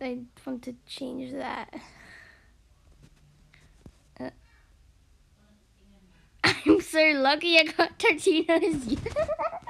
I want to change that. Uh, I'm so lucky I got tortillas.